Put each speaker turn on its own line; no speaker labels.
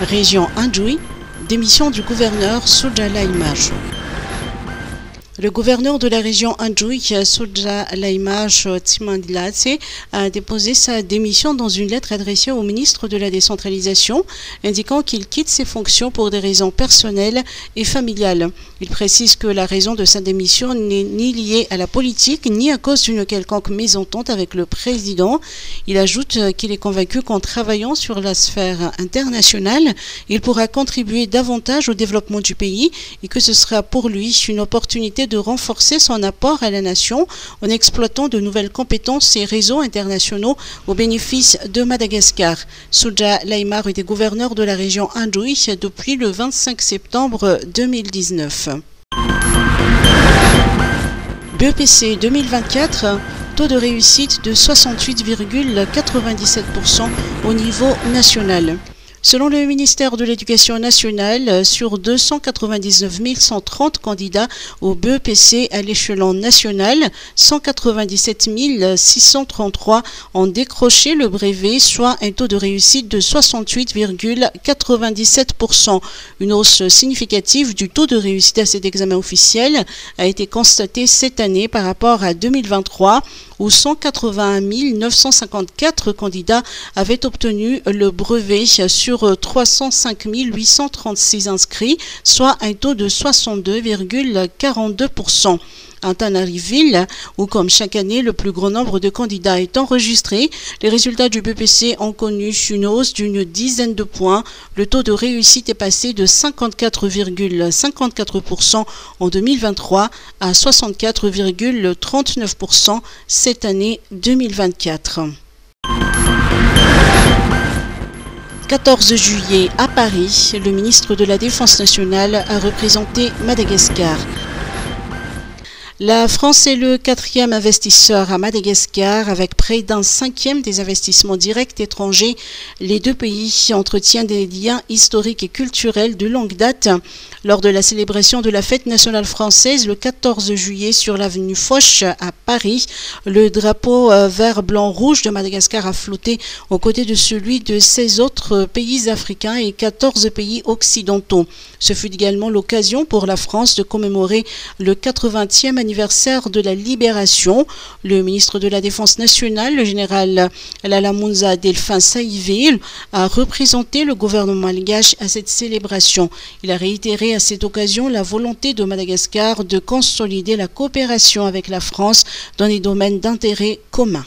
région Anjoui, démission du gouverneur Soudjala Imaj. Le gouverneur de la région Anjoui, Soudja Laimaj Tsimandilase, a déposé sa démission dans une lettre adressée au ministre de la décentralisation, indiquant qu'il quitte ses fonctions pour des raisons personnelles et familiales. Il précise que la raison de sa démission n'est ni liée à la politique, ni à cause d'une quelconque mésentente avec le président. Il ajoute qu'il est convaincu qu'en travaillant sur la sphère internationale, il pourra contribuer davantage au développement du pays et que ce sera pour lui une opportunité de renforcer son apport à la nation en exploitant de nouvelles compétences et réseaux internationaux au bénéfice de Madagascar. Souja Laimar était gouverneur de la région Anjoui depuis le 25 septembre 2019. BEPC 2024 taux de réussite de 68,97% au niveau national. Selon le ministère de l'Éducation nationale, sur 299 130 candidats au BEPC à l'échelon national, 197 633 ont décroché le brevet, soit un taux de réussite de 68,97%. Une hausse significative du taux de réussite à cet examen officiel a été constatée cette année par rapport à 2023 où 181 954 candidats avaient obtenu le brevet sur 305 836 inscrits, soit un taux de 62,42%. Antananarivoto, où comme chaque année le plus grand nombre de candidats est enregistré, les résultats du BPC ont connu une hausse d'une dizaine de points. Le taux de réussite est passé de 54,54% en 2023 à 64,39% cette année 2024. 14 juillet à Paris, le ministre de la Défense nationale a représenté Madagascar. La France est le quatrième investisseur à Madagascar avec près d'un cinquième des investissements directs étrangers. Les deux pays entretiennent des liens historiques et culturels de longue date. Lors de la célébration de la fête nationale française le 14 juillet sur l'avenue Foch à Paris, le drapeau euh, vert, blanc, rouge de Madagascar a flotté aux côtés de celui de 16 autres pays africains et 14 pays occidentaux. Ce fut également l'occasion pour la France de commémorer le 80e anniversaire anniversaire de la libération. Le ministre de la Défense nationale, le général Lalamunza Delphin Saïville, a représenté le gouvernement malgache à cette célébration. Il a réitéré à cette occasion la volonté de Madagascar de consolider la coopération avec la France dans les domaines d'intérêt commun.